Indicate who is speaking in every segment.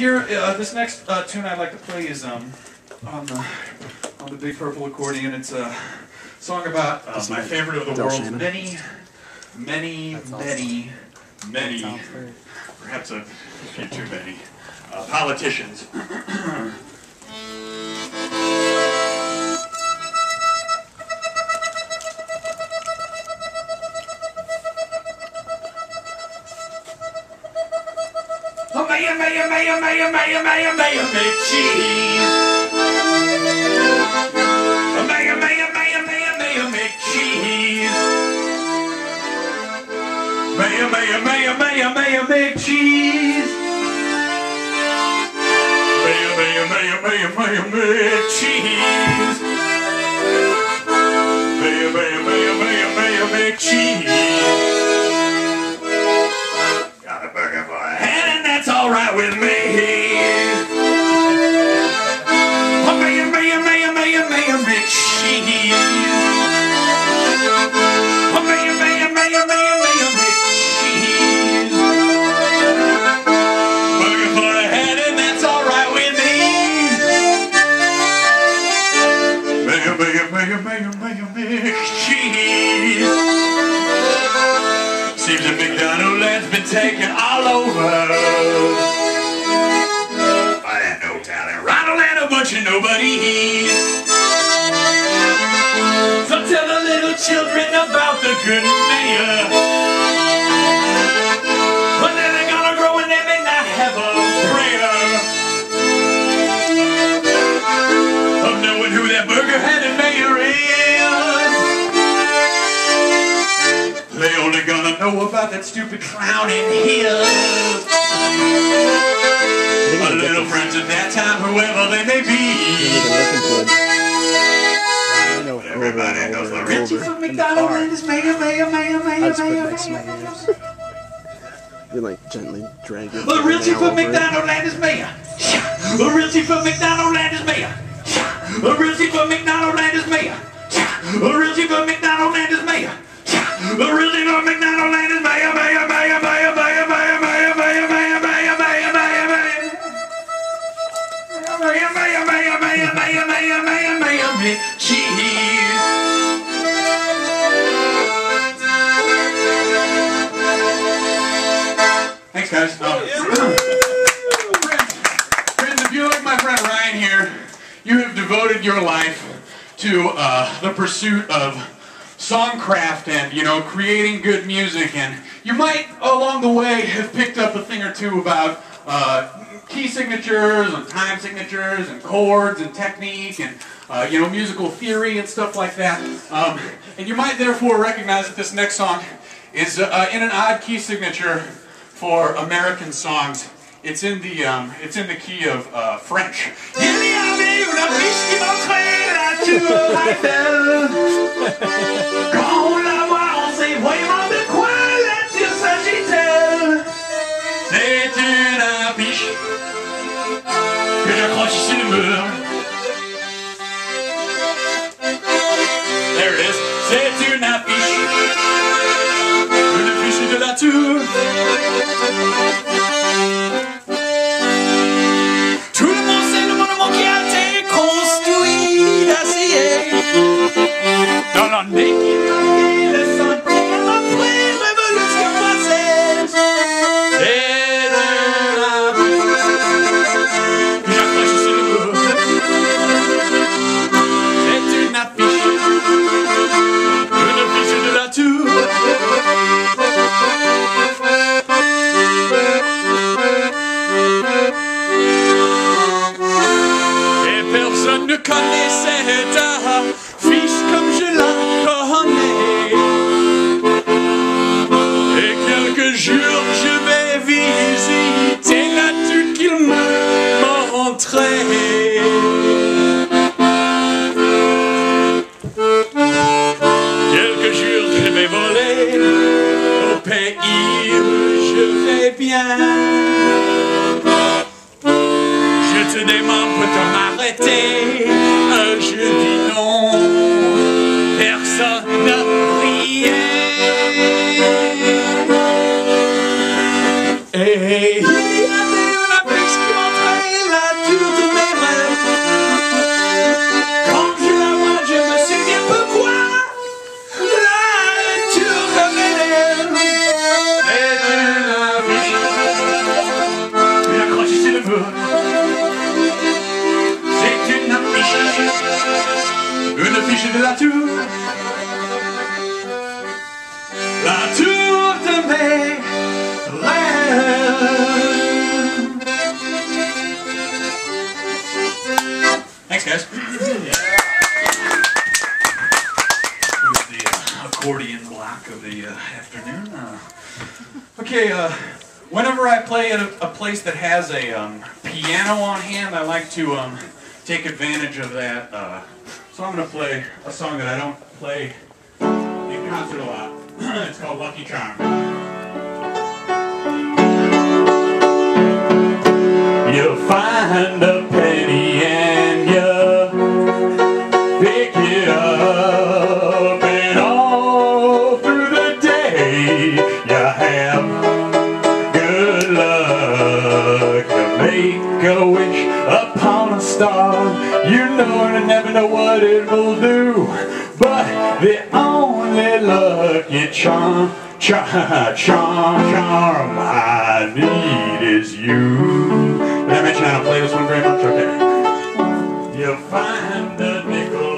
Speaker 1: here, uh, this next uh, tune I'd like to play is um, on the on the Big Purple accordion. It's a song about uh, my favorite of the
Speaker 2: Del
Speaker 1: world's many, many, many, many, perhaps a few too many uh, politicians. mayo, mayo, mayo, mayo, mayo, cheese. A mayo, mayo, mayo, mayo, mayo, cheese. Mayo, mayo, mayo, mayo, mayo, mayo, cheese. Mayo, mayo, mayo, mayo, mayo, mayo, cheese. Know about that stupid clown in here. My little friends at that time, whoever they may be know, over and over and
Speaker 2: over. Richie from
Speaker 1: McDonald's,
Speaker 2: mega, mega, mega,
Speaker 1: mega,
Speaker 2: mega, You're like gently dragging.
Speaker 1: Well, Richie from McDonaldland is mayor. Well, Richie from McDonaldland is mayor. Well, Richie from McDonaldland is mayor. Well, Richie from McDonaldland is mayor. Well, Richie from McDonaldland is mayor, mayor, mayor, mayor, mayor. To uh, the pursuit of songcraft and you know creating good music, and you might along the way have picked up a thing or two about uh, key signatures and time signatures and chords and technique and uh, you know musical theory and stuff like that. Um, and you might therefore recognize that this next song is uh, in an odd key signature for American songs. It's in the um, it's in the key of uh, French. Quand on la voit, on sait vraiment de quoi la tour s'agit-elle. C'est une affiche que j'accroche sur le mur. Place that has a um, piano on hand, I like to um, take advantage of that. Uh, so I'm going to play a song that I don't play in concert a lot. it's called Lucky Charm. You'll find a penny know what it will do. But the only lucky charm, charm, charm, charm I need is you. Did I mention I don't play this one very much? Okay. You find a nickel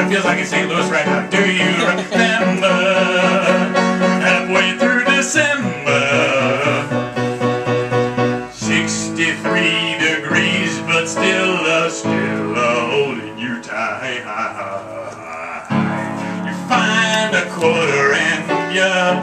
Speaker 1: It feels like in St. Louis right now. Do you remember halfway through December? 63 degrees, but still, uh, still uh, holding you tight. You find a quarter and you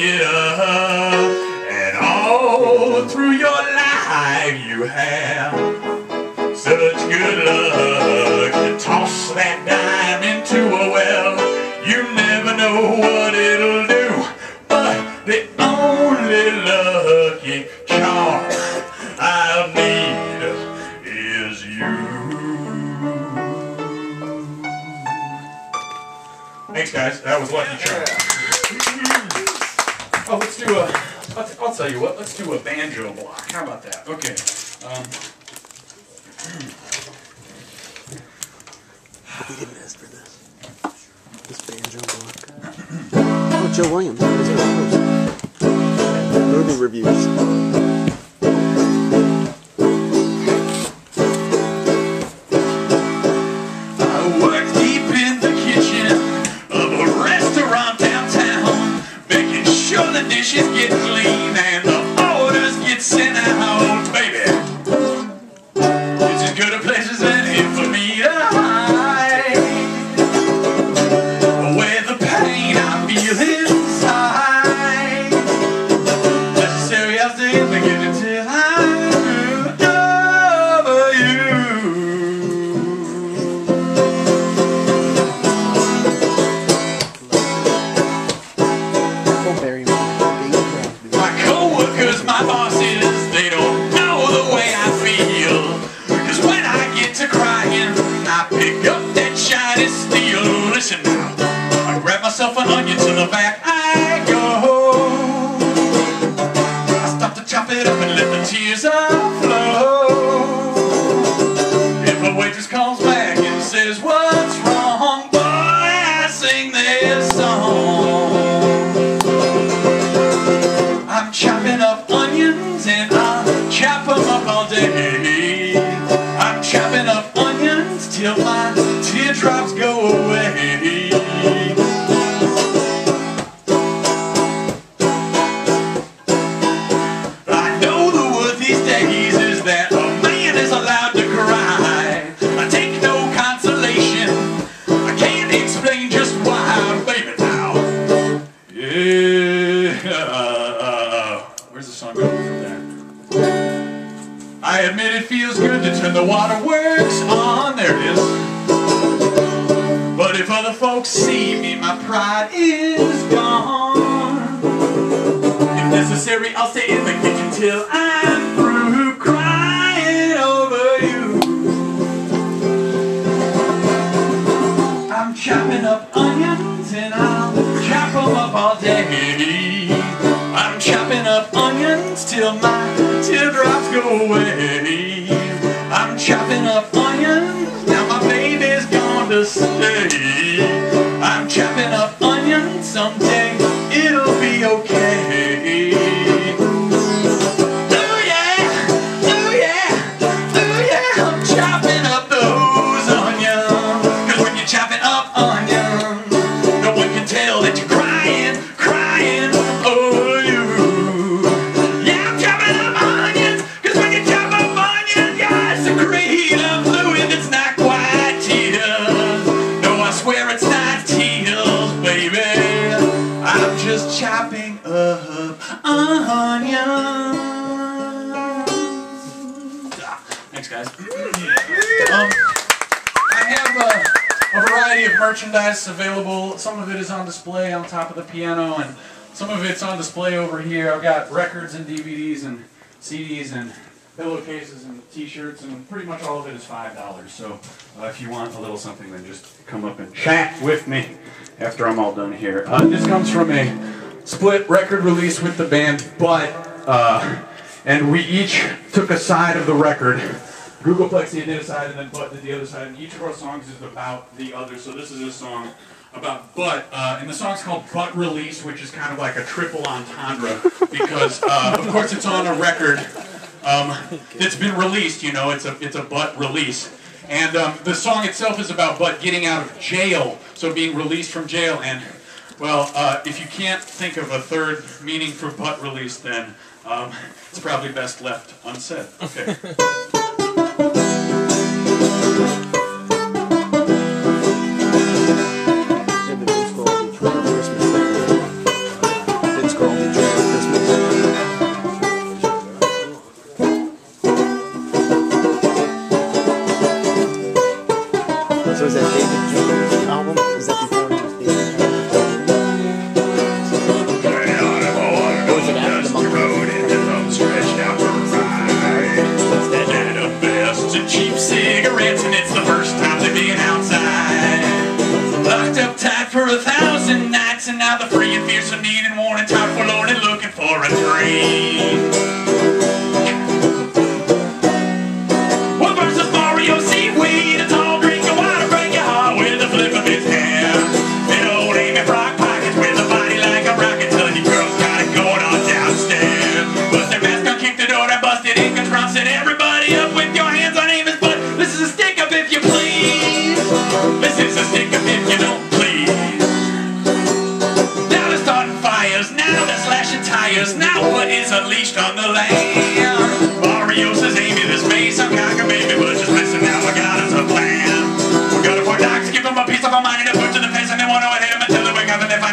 Speaker 1: it up, and all through your life you have such good luck. You toss that dime into a well, you never know what it'll do. But the only lucky charm I'll need is you. Thanks, guys. That was Lucky Charm. Oh, let's do a. I'll, I'll tell you what. Let's do a banjo block. How about that? Okay. Um,
Speaker 2: We didn't ask for this. This banjo block. Oh, Joe Williams. Movie reviews.
Speaker 1: Chopping up I'm chopping up onions. Thanks, guys. Um, I have uh, a variety of merchandise available. Some of it is on display on top of the piano, and some of it's on display over here. I've got records and DVDs and CDs and pillowcases and T-shirts, and pretty much all of it is five dollars. So uh, if you want a little something, then just come up and chat with me after I'm all done here. Uh, this comes from a split record release with the band, but uh, and we each took a side of the record. Googleplex did a side and then Butt did the other side, and each of our songs is about the other. So this is a song about Butt, uh, and the song's called Butt Release, which is kind of like a triple entendre because, uh, of course, it's on a record um, that's been released. You know, it's a it's a Butt release. And um, the song itself is about Butt getting out of jail, so being released from jail. And well, uh, if you can't think of a third meaning for butt release, then um, it's probably best left unsaid. Okay.
Speaker 2: and
Speaker 1: it's the first time they've been outside. Locked up tight for a thousand nights, and now the free and fearsome needing warning, them until they wake up and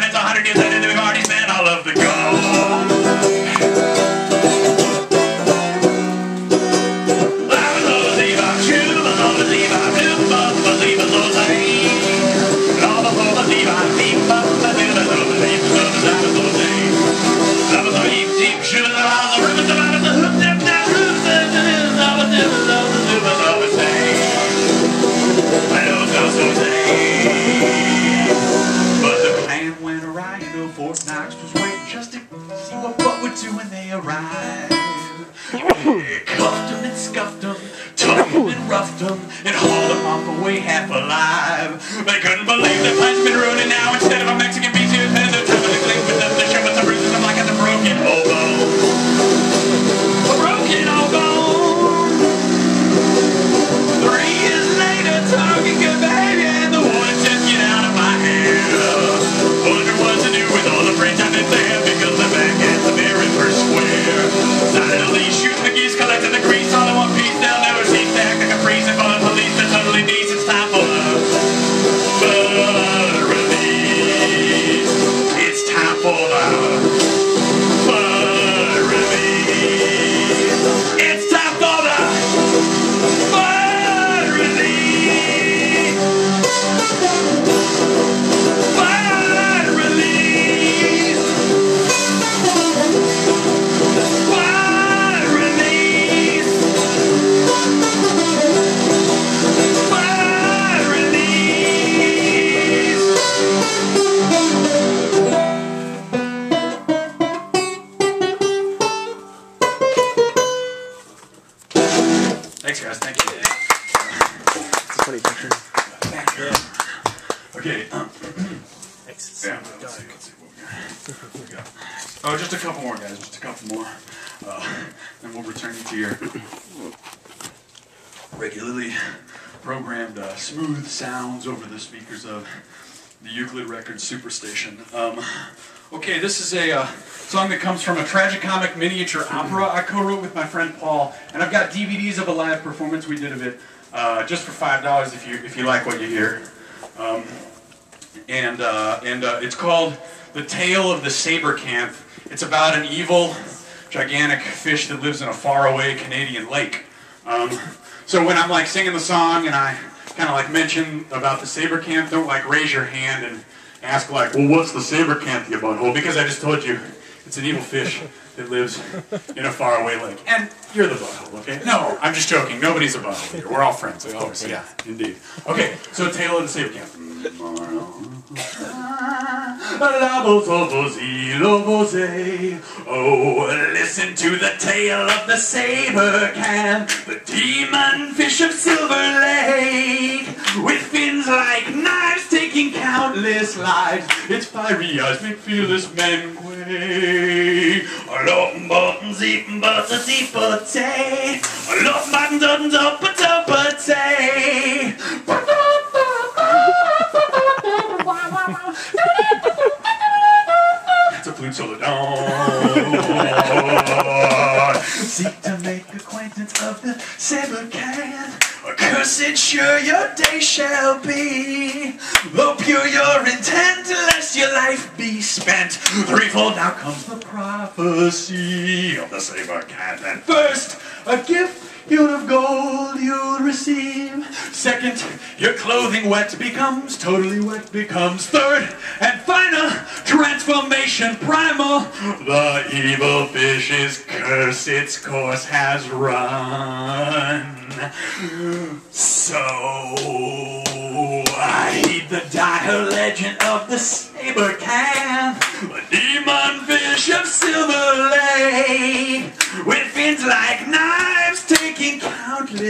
Speaker 1: Records Superstation. Um, okay, this is a uh, song that comes from a tragicomic miniature opera I co-wrote with my friend Paul, and I've got DVDs of a live performance we did of it uh, just for five dollars if you if you like what you hear. Um, and uh, and uh, it's called "The Tale of the Sabrecanthe." It's about an evil, gigantic fish that lives in a faraway Canadian lake. Um, so when I'm like singing the song and I kind of like mention about the Sabrecanthe, don't like raise your hand and ask like, "Well, what's the Sabrecanthe, you butthole?" Because I just told you it's an evil fish that lives in a faraway lake, and you're the butthole. Okay? No, I'm just joking. Nobody's a butthole here. We're all friends, of course. Yeah, indeed. Okay, so "Tale of the Sabrecanthe." Oh, listen to the tale of the Sabrecanthe, the demon fish of Silver Lake, with fins like knives taking countless lives. Its fiery eyes make fearless men quake. Lopen botten siepen botte siepete, lopen botten dotten doppe doppete. It's a Sabrecanthe. Accursed sure your day shall be. Though pure your intent, lest your life be spent. Threefold now comes the prophecy of the saber cat. And first, a gift. You'd of gold you'll receive. Second, your clothing wet becomes totally wet becomes. Third and final transformation primal. The evil fish's curse its course has run. So I heed the dire legend of the Sabrecanthe,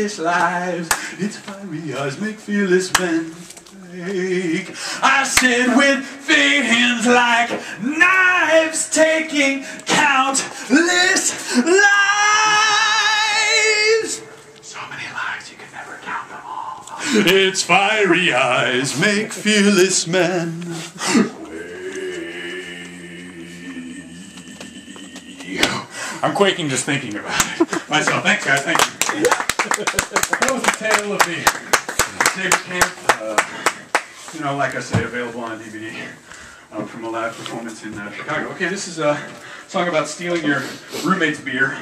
Speaker 1: countless lives. Its fiery eyes make fearless men. I said with fins like knives taking countless lives. So many lives you can never count them all. Its fiery eyes make fearless men. I'm quaking just thinking about it myself. Thanks, guys. Thank you. That was the tale of the Sabrecanthe. Uh, you know, like I say, available on DVD um, from a live performance in uh, Chicago. Okay, this is a song about stealing your roommate's beer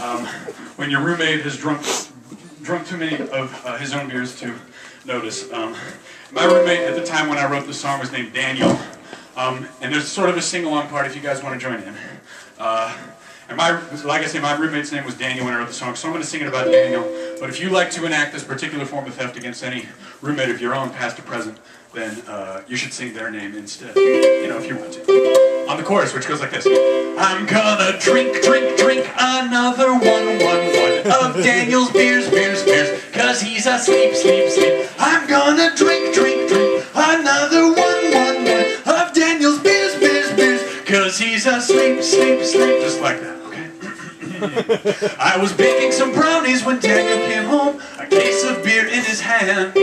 Speaker 1: um, when your roommate has drunk drunk too many of uh, his own beers to notice. Um, my roommate at the time when I wrote the song was named Daniel, um, and there's sort of a sing-along part if you guys want to join in. Uh, and my, like I say, my roommate's name was Daniel when I wrote the song, so I'm going to sing it about Daniel. But if you like to enact this particular form of theft against any roommate of your own, past or present, then uh, you should sing their name instead. You know, if you want to. On the chorus, which goes like this. I'm gonna drink, drink, drink another one, one, one of Daniel's beers, beers, beers, cause he's asleep, sleep, sleep. I'm gonna drink, drink, drink he's asleep, sleep, sleep. Just like that, okay? I was baking some brownies when Daniel came home, a case of beer in his hand.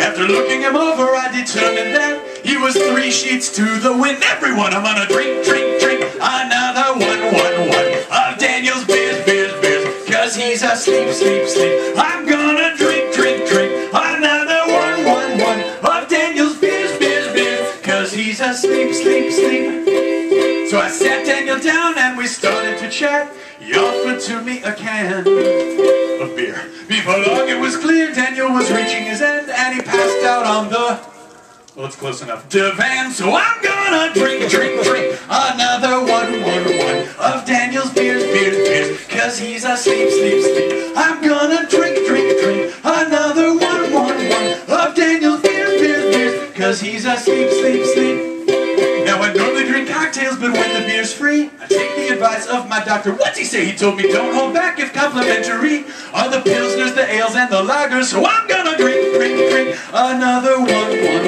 Speaker 1: After looking him over, I determined that he was three sheets to the wind. Everyone, I'm gonna drink, drink, drink another one, one, one of Daniel's beers, beers, beers, cause he's asleep, sleep, sleep. I'm down and we started to chat. He offered to me a can of beer. Before long it was clear Daniel was reaching his end and he passed out on the well, it's close enough. Divan, so I'm gonna drink, drink, drink another one, one, one of Daniel's beers, beers, beers, cause he's asleep, sleep, sleep. I'm gonna drink, drink, drink another my doctor. What's he say? He told me don't hold back if complimentary are the pilsners, the ales, and the lagers. So I'm gonna drink, drink, drink another one, one,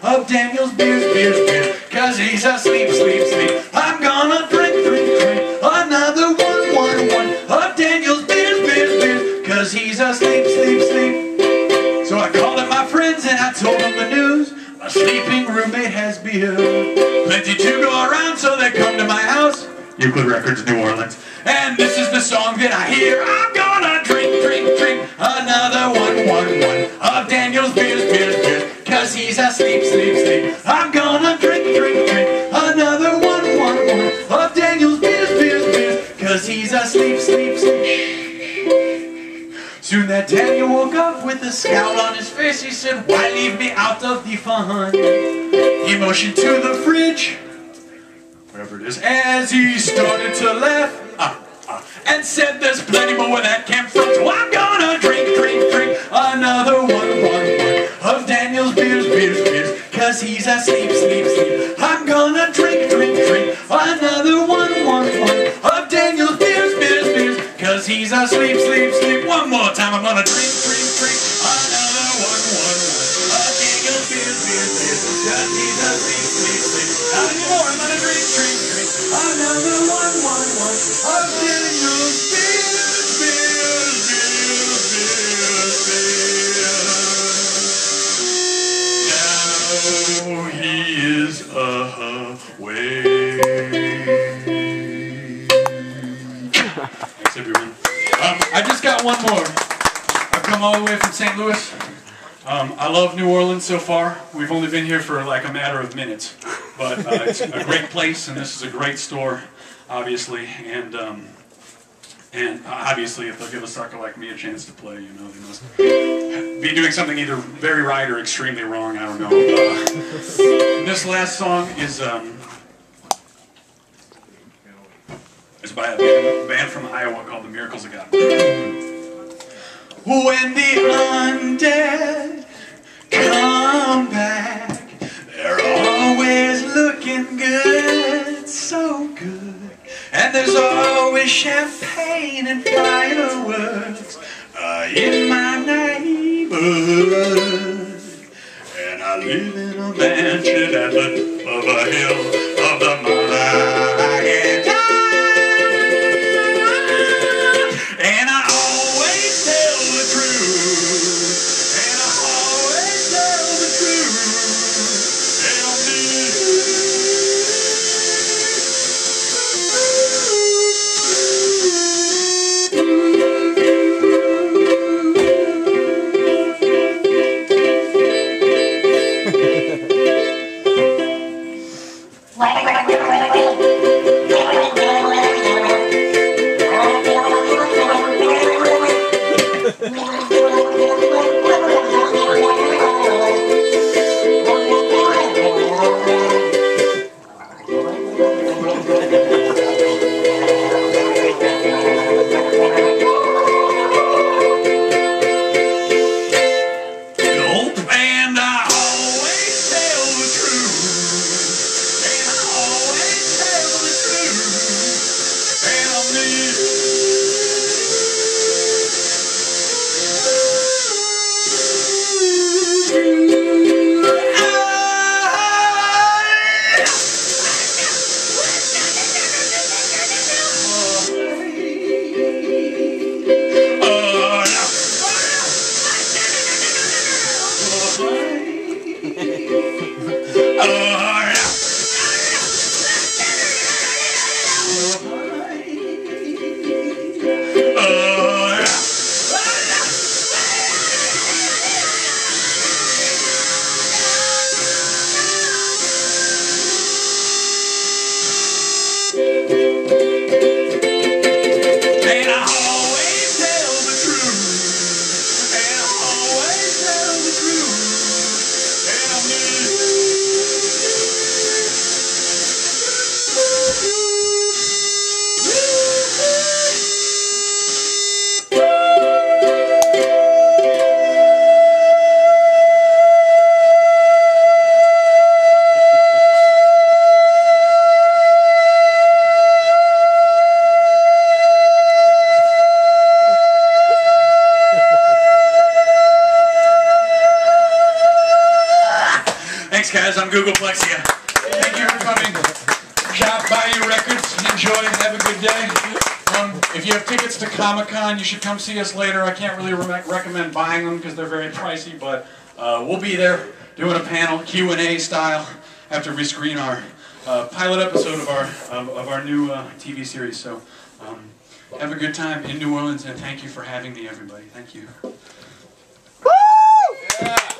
Speaker 1: one of Daniel's beers, beers, beers. Cause he's asleep, sleep, sleep. I'm gonna drink, drink, drink another one, one, one of Daniel's beers, beers, beers. Cause he's asleep, sleep, sleep. So I called up my friends and I told them the news. My sleeping roommate has beer. Records, New Orleans. And this is the song that I hear. I'm gonna drink, drink, drink another one, one, one of Daniel's beers, beers, beers. Cause he's asleep, sleep, sleep. I'm gonna drink, drink, drink another one, one, one of Daniel's beers, beers, beers. Cause he's asleep, sleep, sleep. Soon that Daniel woke up with a scowl on his face. He said, Why leave me out of the fun? He motioned to the fridge, wherever it is, as he started to laugh. Ah, ah, and said, There's plenty more where that came from. So I'm gonna drink, drink, drink another one, one, one of Daniel's beers, beers, beers. Cause he's asleep, sleep, sleep. I'm gonna drink, drink, drink another one, one, one of Daniel's beers, beers, beers. Cause he's asleep, sleep, sleep. One more time, I'm gonna drink, drink, Daniel's beers, beers, beers, beers, beers. Now he is away. Thanks, everyone. Um, I just got one more. I've come all the way from St. Louis. Um, I love New Orleans so far. We've only been here for like a matter of minutes, but uh, it's a great place, and this is a great store, obviously. And um, and obviously, if they'll give a sucker like me a chance to play, you know, they must be doing something either very right or extremely wrong. I don't know. Uh, this last song is um, is by a band, band from Iowa called the Miracles of God. When the undead champagne and fireworks uh, in my neighborhood. And I live in a mansion at the top of a hill Swag, on Googolplexia. Thank you for coming. Shop Bayou Records. Enjoy. Have a good day. Um, if you have tickets to Comic Con, you should come see us later. I can't really re recommend buying them because they're very pricey, but uh, we'll be there doing a panel, Q and A style, after we screen our uh, pilot episode of our of, of our new uh, TV series. So. Um, have a good time in New Orleans, and thank you for having me, everybody. Thank you.
Speaker 3: Yeah. Yeah.